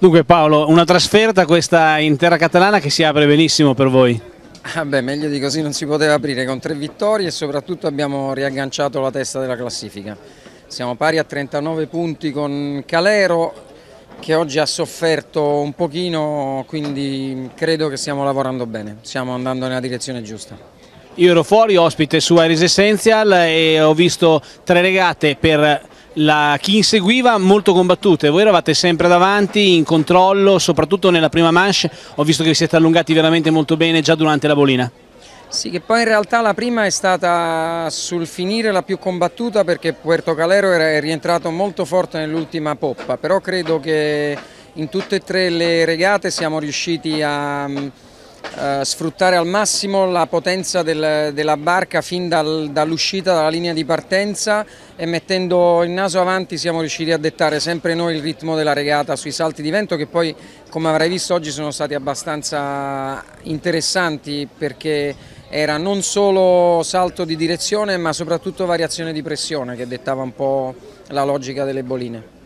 Dunque Paolo, una trasferta questa in terra catalana che si apre benissimo per voi. Ah beh, meglio di così non si poteva aprire con tre vittorie e soprattutto abbiamo riagganciato la testa della classifica. Siamo pari a 39 punti con Calero che oggi ha sofferto un pochino, quindi credo che stiamo lavorando bene, stiamo andando nella direzione giusta. Io ero fuori ospite su Iris Essential e ho visto tre regate per la, chi inseguiva molto combattute, voi eravate sempre davanti in controllo, soprattutto nella prima manche, ho visto che vi siete allungati veramente molto bene già durante la bolina. Sì, che poi in realtà la prima è stata sul finire la più combattuta perché Puerto Calero è rientrato molto forte nell'ultima poppa, però credo che in tutte e tre le regate siamo riusciti a eh, sfruttare al massimo la potenza del, della barca fin dal, dall'uscita dalla linea di partenza e mettendo il naso avanti siamo riusciti a dettare sempre noi il ritmo della regata sui salti di vento che poi come avrai visto oggi sono stati abbastanza interessanti perché era non solo salto di direzione ma soprattutto variazione di pressione che dettava un po' la logica delle boline.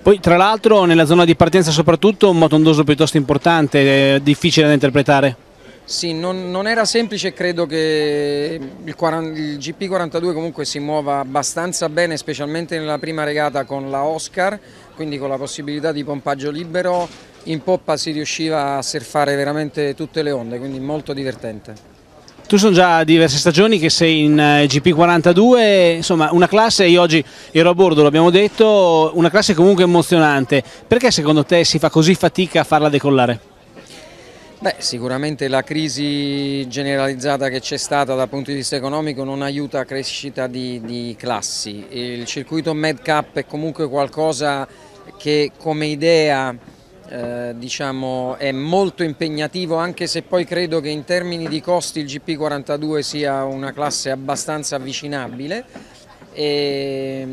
Poi tra l'altro nella zona di partenza soprattutto un moto ondoso piuttosto importante, eh, difficile da interpretare. Sì, non, non, era semplice, credo che il, 40, il, GP42 comunque si muova abbastanza bene, specialmente nella prima regata con la Oscar, quindi con la possibilità di pompaggio libero, in poppa si riusciva a surfare veramente tutte le onde, quindi molto divertente. Tu sono già diverse stagioni che sei in eh, GP42, insomma una classe, io oggi ero a bordo, l'abbiamo detto, una classe comunque emozionante, perché secondo te si fa così fatica a farla decollare? Beh, sicuramente la crisi generalizzata che c'è stata dal punto di vista economico non aiuta a crescita di, di classi. Il circuito MedCap è comunque qualcosa che come idea eh, diciamo, è molto impegnativo anche se poi credo che in termini di costi il GP42 sia una classe abbastanza avvicinabile. E,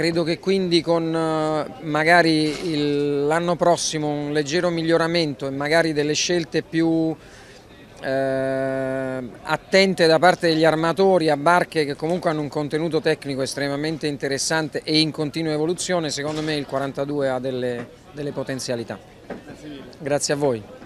Credo che quindi con eh, magari l'anno prossimo un leggero miglioramento e magari delle scelte più eh, attente da parte degli armatori a barche che comunque hanno un contenuto tecnico estremamente interessante e in continua evoluzione, secondo me il 42 ha delle, delle potenzialità. Grazie a voi.